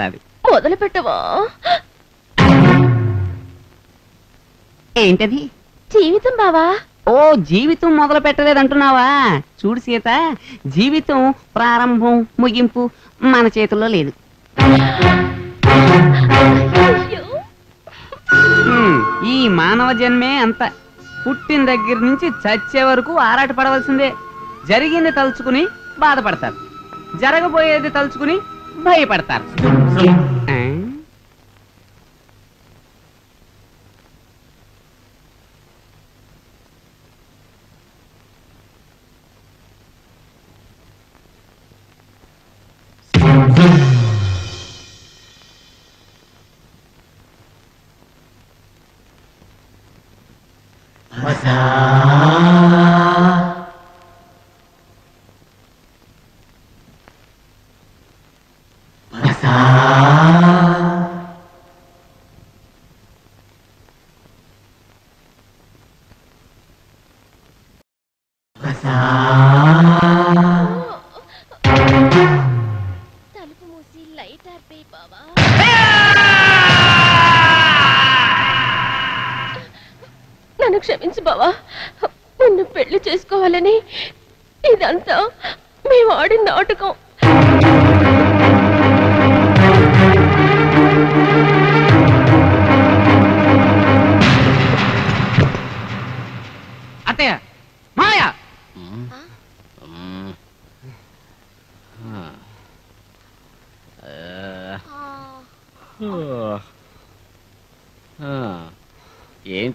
రాదు మొదలు పెట్టవా ఏంటది? జీవితం బావా. ఓ జీవితం మొదలు పెట్టలేదంటున్నావా చూడు సీత జీవితం ప్రారంభం ముగింపు మన చేతుల్లో లేదు. ఈ మానవ జన్మే అంత పుట్టిన దగ్గర నుంచి చచ్చే వరకు ఆరాట పడవలసిందే జరిగింది తలుచుకుని బాధపడతారు. జరగబోయేది తలుచుకుని భయపడతారు. నన్ను క్షమించు బావా. నిన్ను పెళ్ళి చేసుకోవాలని ఇదంతా మేము ఆడిన నాటకం.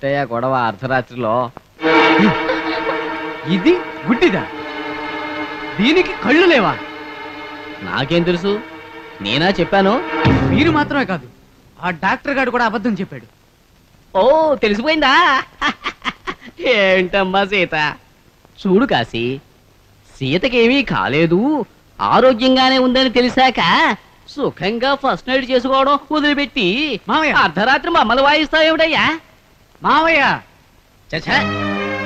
ఏంటయ్యా గొడవ అర్ధరాత్రిలో. ఇది గుడ్డిదా? దీనికి కళ్ళు లేవా? నాకేం తెలుసు? నేనా చెప్పాను? మీరు మాత్రమే కాదు ఆ డాక్టర్ గారు కూడా అబద్ధం చెప్పాడు. ఓ తెలిసిపోయిందా? ఏంటమ్మా సీత? చూడు కాశీ సీతకేమీ కాలేదు. ఆరోగ్యంగానే ఉందని తెలిసాక సుఖంగా ఫస్ట్ నైట్ చేసుకోవడం వదిలిపెట్టి. అర్ధరాత్రి మమ్మల్ని వాయిస్తావేమిటయ్యా? మావయ్య! చచ్చా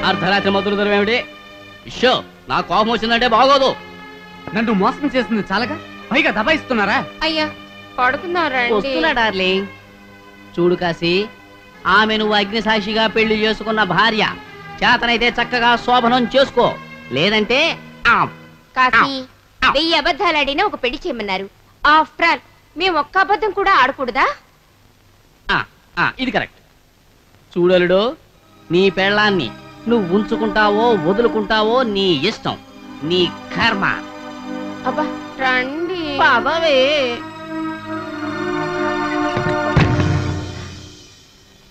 అర్ధరాత్రి మొదలు దొరవేమిటి ఇషో నా కోపం వచ్చిందంటే బాగోదు. నన్ను మోసం చేస్తుంది చాలగా పైగా దబాయిస్తున్నారా? అయ్యా పడుకున్నారా వస్తున్నా డార్లింగ్. చూడు కాశీ ఆమె నువ్వు అగ్నిసాక్షిగా పెళ్ళి చేసుకున్న భార్య. చేతనైతే చక్కగా శోభనం చేసుకో. లేదంటే ఆ, కాశీ. వెయ్యి అబద్ధాలాడినా ఒక పెళ్ళి చేయమన్నారు. ఆఫ్టర్ ఆల్ మేము ఒక్క అబద్ధం కూడా ఆడకూడదా? ఆ, ఆ, ఇది కరెక్ట్. చూడలుడు నీ పెళ్ళాన్ని నువ్వు ఉంచుకుంటావో వదులుకుంటావో నీ ఇష్టం నీ కర్మ. అబ్బా రండి. పదవే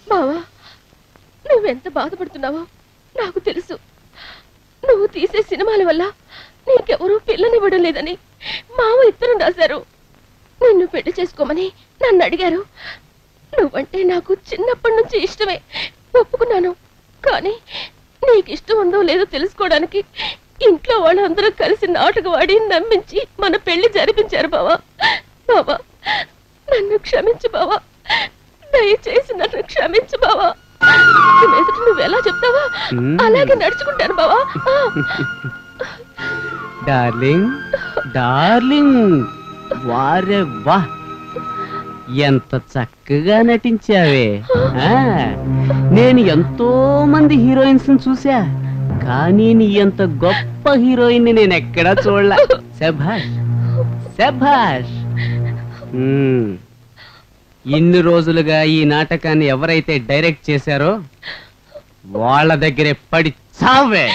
బావా నువ్వెంత బాధపడుతున్నావో నాకు తెలుసు. నువ్వు తీసే సినిమాల వల్ల నీకెవరూ పిల్లనివ్వడం లేదని మామ ఇత్తనం రాశారు. నిన్ను పెళ్ళి చేసుకోమని నన్ను అడిగారు. నువ్వంటే నాకు చిన్నప్పటి నుంచి ఇష్టమే. ఒప్పుకున్నాను. కానీ నీకు ఇష్టం ఉందో లేదో తెలుసుకోవడానికి ఇంట్లో వాళ్ళందరూ కలిసి నాటకం ఆడి నమ్మించి మన పెళ్ళి జరిపించారు బావా. బావా నన్ను క్షమించు బావా. దయచేసి నన్ను క్షమించు బావా. మీదట నువ్వు ఎలా చెప్తావా. అలాగే నడుచుకుంటాను బావా. Darling darling. వారే వా ఎంత చక్కగా నటించావే. ఆ, నేను ఎంతో మంది హీరోయిన్స్ చూసా కానీ నీ ఎంత గొప్ప హీరోయిన్ నేను ఎక్కడా చూడలే. శభాష్ శభాష్. ఇన్ని రోజులుగా ఈ నాటకాన్ని ఎవరైతే డైరెక్ట్ చేశారో వాళ్ళ దగ్గరే పడి చావే.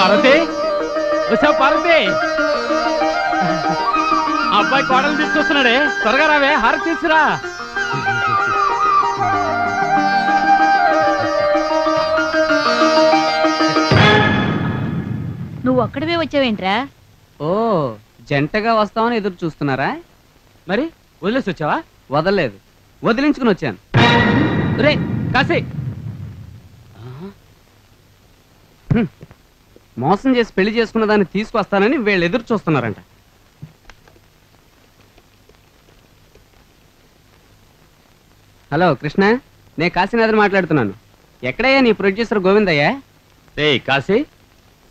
పార్వతి? వచ్చావు పార్వతి? అబ్బాయి కోడలు తీసుకొస్తున్నాడే. త్వరగా రావే హారతి తీసుకురా. నువ్వు ఒక్కడవే వచ్చావేంట్రా? ఓ జంటగా వస్తామని ఎదురు చూస్తున్నారా? మరి వదిలేసి వచ్చావా? వదలలేదు. వదిలించుకుని వచ్చాను. రే కాసే మోసం చేసి పెళ్ళి చేసుకున్న దాన్ని తీసుకొస్తానని వీళ్ళు ఎదురు చూస్తున్నారంట. హలో కృష్ణ నేను కాశీనాథన్ మాట్లాడుతున్నాను. ఎక్కడయ్యా నీ ప్రొడ్యూసర్ గోవిందయ్యా? ఏయ్ కాశీ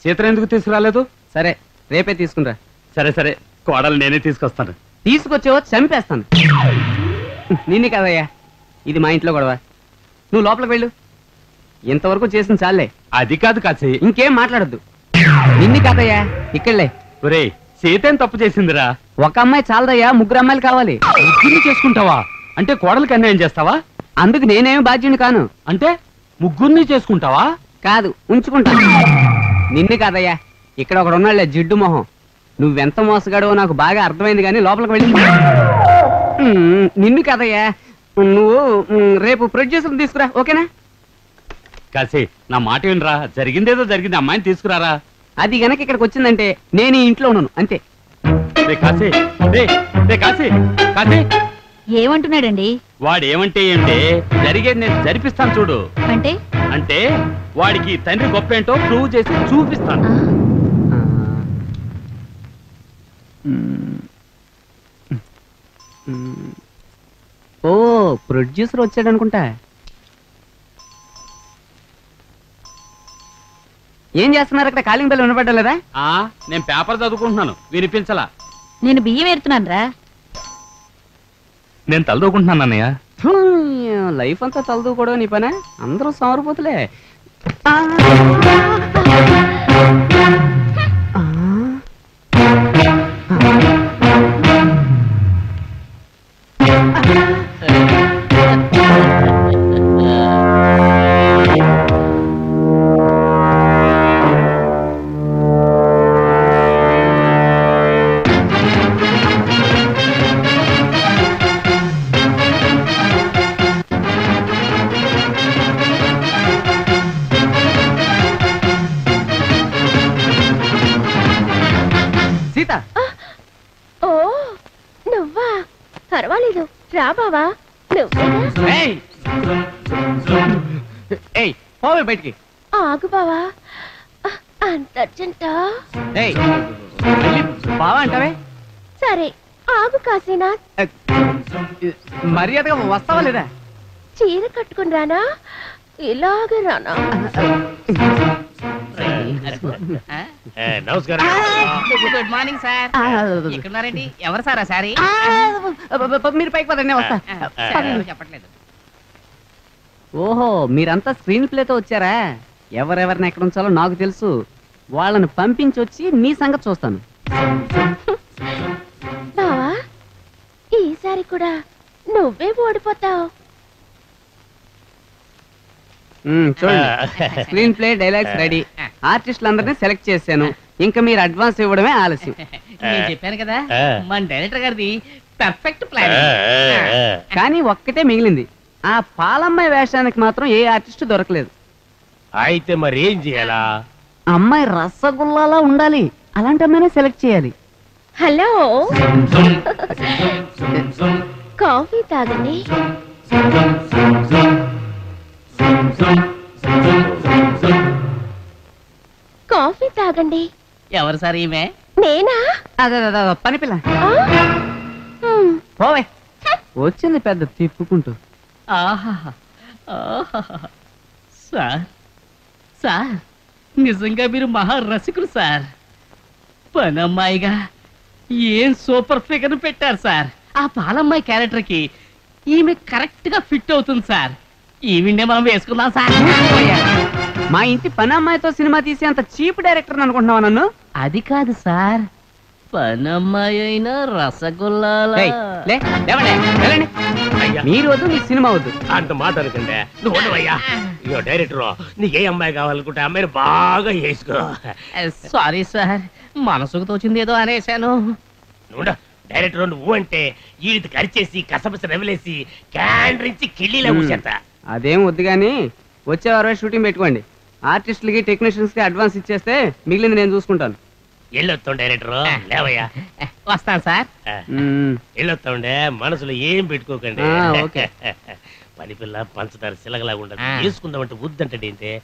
సీతను ఎందుకు తీసుకురాలేదు? సరే రేపే తీసుకురా. సరే సరే కోడలు నేనే తీసుకొస్తాను. తీసుకొచ్చేవో చంపేస్తాను. నిన్ను కదయ్యా ఇది మా ఇంట్లో గొడవ. నువ్వు లోపలికి వెళ్ళు. ఇంతవరకు చేసిన చాలే. అది కాదు కాశీ. ఇంకేం మాట్లాడద్దు. నిన్ను కదయ్యా ఇక్కడలే. ఒరే సీత తప్పు చేసిందిరా? ఒక అమ్మాయి చాలదయ్యా ముగ్గురు అమ్మాయిలు కావాలి. ముగ్గురిని చేసుకుంటావా? అంటే కోడలికి అన్యాయం చేస్తావా? అందుకు నేనేమి బాధ్యుని కాను. అంటే ముగ్గురిని చేసుకుంటావా? కాదు ఉంచుకుంటా. నిన్ను కాదయ్యా ఇక్కడ ఒకడు ఉన్నాళ్ళే జిడ్డు మొహం. నువ్వెంత మోసగాడో నాకు బాగా అర్థమైంది కానీ లోపలికి వెళ్ళి నిన్ను కాదయ్యా నువ్వు రేపు ప్రొడ్యూసర్ తీసుకురా ఓకేనా? కాశీ నా మాట వినరా? జరిగిందేదో జరిగింది అమ్మాయిని తీసుకురారా? అది గనక ఇక్కడికి వచ్చిందంటే నేను ఈ ఇంట్లో ఉన్నాను అంతే. ఏమంటున్నాడండి? వాడు ఏమంటే ఏంటి జరిగేది నేను జరిపిస్తాను చూడు. అంటే? అంటే వాడికి తండ్రి గొప్ప ఏంటో ప్రూవ్ చేసి చూపిస్తాను. ఓ ప్రొడ్యూసర్ వచ్చాడు అనుకుంటా ఏం చేస్తున్నారు అక్కడ? కాలింగ్ బెల్ వినపడ్డలేదా ఆ నేను పేపర్ చదువుకుంటున్నాను. వినిపించలా. నేను బియ్యం ఏరుతున్నాను రా నేను తలదూకుంటున్నాను అన్నయ్య. లైఫ్ అంతా తలదూకోవడం నీ పనే? అందరూ సోమరిపోతులే. ఆ. రా బావా. నువ్వేనా ఏయ్. ఏయ్ పోవే బయటికి. ఆగు బావా. అంత అర్జెంటా? ఏయ్ మళ్ళీ బావా అంటావే? సరే ఆగు కాశీనాథ్. మర్యాదగా వస్తావా లేదా? చీర కట్టుకుని రానా? ఇలాగే రానా? నమస్కారం. Good morning sir. ఎక్కడున్నారండి? ఎవరు సార్ ఆ సారీ ఆ, మీరు పైకి పదండి నేను వస్తా చెప్పట్లేదు? ఓహో మీరంతా స్క్రీన్ ప్లేతో వచ్చారా? ఎవరెవరిని ఎక్కడ ఉంచాలో నాకు తెలుసు. వాళ్ళని పంపించి వచ్చి మీ సంగతి చూస్తాను. బావా ఈసారి కూడా నువ్వే ఓడిపోతావు. చూడండి. Screenplay dialogues ready. ఆర్టిస్టులందరినీ సెలెక్ట్ చేశాను. ఇంకా మీరు అడ్వాన్స్ ఇవ్వడమే ఆలస్యం. నేను చెప్పాను కదా మన డైరెక్టర్ గారిది పర్ఫెక్ట్ ప్లాన్ కానీ ఒక్కటే మిగిలింది. ఆ పాలమ్మాయి వేషానికి మాత్రం ఏ ఆర్టిస్ట్ దొరకలేదు. అయితే మరి ఏం చేయాలా? అమ్మాయి రసగుల్లాలా ఉండాలి. అలాంటి అమ్మాయినే సెలెక్ట్ చేయాలి. హలో. కాఫీ తాగండి. కాఫీ తాగండి. ఎవరు సార్ ఈమె? నేనా? అదే పని పిల్ల. పోవే. వచ్చింది పెద్ద తిప్పుకుంటూ. ఆహా ఆహా సార్. సార్. నిజంగా మీరు మహా రసికులు సార్. పనమ్మాయిగా ఏం సూపర్ ఫిగర్ పెట్టారు సార్. ఆ పాలమ్మాయి క్యారెక్టర్కి ఈమె కరెక్ట్గా ఫిట్ అవుతుంది సార్. ఈవిడే మనం వేసుకుందాం సార్. మా ఇంటి పని అమ్మాయితో సినిమా తీసే అంత చీప్ డైరెక్టర్ అనుకుంటున్నావా నన్ను? అది కాదు సార్. పనమ్మాయి అయినా రసగుల్లాల? ఏయ్, లే, లేవండి, వెళ్ళండి. అయ్యా. మీరు వద్దు మీ సినిమా వద్దు. అంత మాట అనుకుంటే నువ్వు ఉండవయ్యా. ఇగో డైరెక్టర్ నీకు ఏ అమ్మాయి కావాలనుకుంటే ఆ అమ్మాయిని బాగా చేసుకో సారీ సార్ మనసుకు తోచింది ఏదో అనేశాను. నువ్వు ఉండు. డైరెక్టర్ నువ్వు అంటే ఈడిది కరిచేసి కసపస రవిలేసి క్యాండ్రించి కిళ్ళీలో అదేం వద్దు కానీ వచ్చే వారం షూటింగ్ పెట్టుకోండి. ఆర్టిస్టులకి టెక్నీషియన్స్కి అడ్వాన్స్ ఇచ్చేస్తే మిగిలింది నేను చూసుకుంటాను. డైరెక్టర్ లేవయ్యా. వస్తాను సార్. వెళ్ళొస్తాండే మనసులో ఏం పెట్టుకోకండి. ఓకే. పని పిల్ల పంచదార సిలగలాగా ఉండదు. తీసుకుందామంటే వద్దంటే ఏంటే?